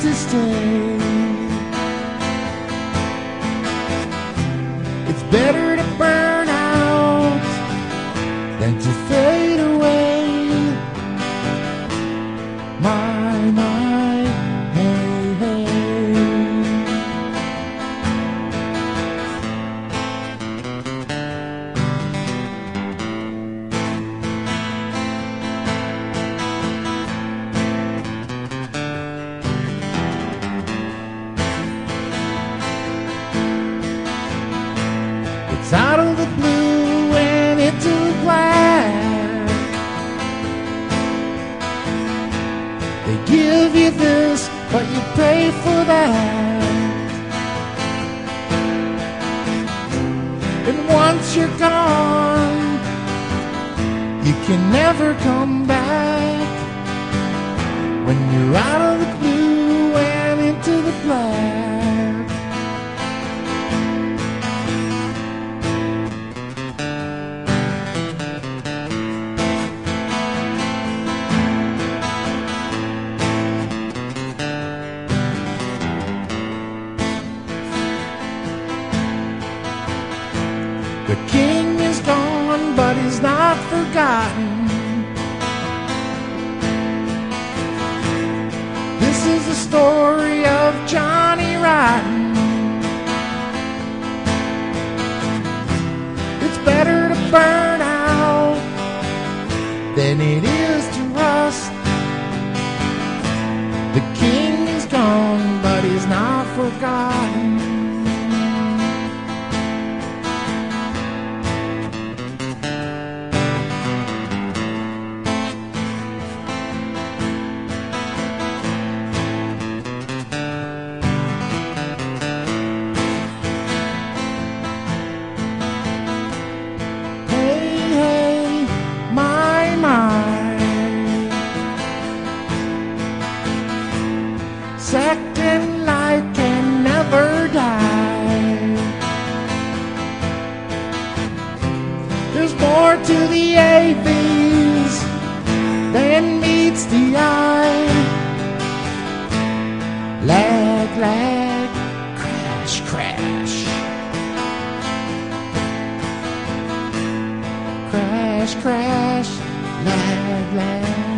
to stay. It's better It's out of the blue and into black. They give you this, but you pay for that. And once you're gone, you can never come back. When you're out of the The king is gone, but he's not forgotten. This is the story of Johnny Rotten. It's better to burn out than it is Second life can never die. There's more to the AVs than meets the eye. Lag, lag, crash, crash. Crash, crash, lag, lag.